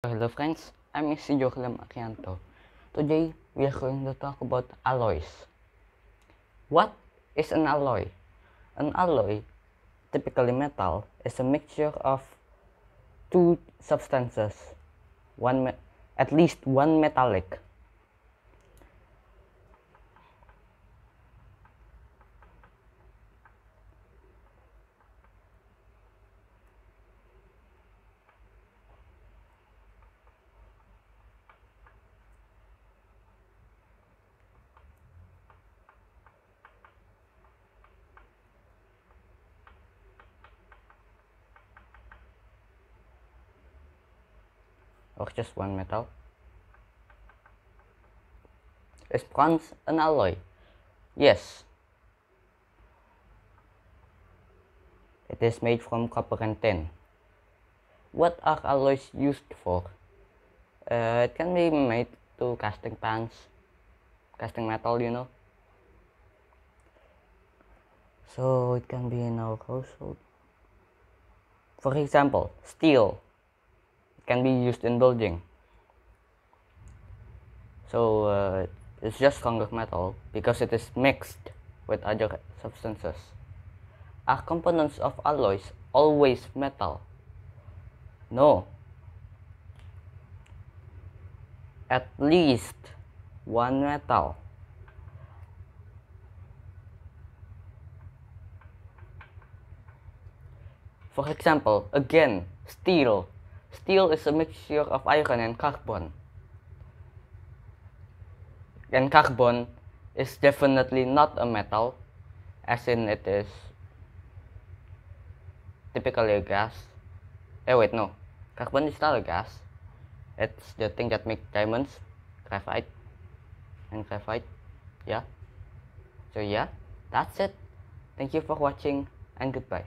Hello friends, I'm Mr. Isidore Ariyanto. Today we are going to talk about alloys. What is an alloy? An alloy, typically metal, is a mixture of two substances, one at least one metallic. Or just one metal? Is bronze an alloy? Yes. It is made from copper and tin. What are alloys used for? Uh, it can be made to casting pans, casting metal, you know. So it can be in our household. For example, steel can be used in building. So uh, it's just stronger metal because it is mixed with other substances. Are components of alloys always metal? No. At least one metal. For example, again, steel Steel is a mixture of iron and carbon. And carbon is definitely not a metal, as in it is typically a gas. Eh wait, no. Carbon is not a gas. It's the thing that makes diamonds, graphite, and graphite. Yeah. So yeah, that's it. Thank you for watching and goodbye.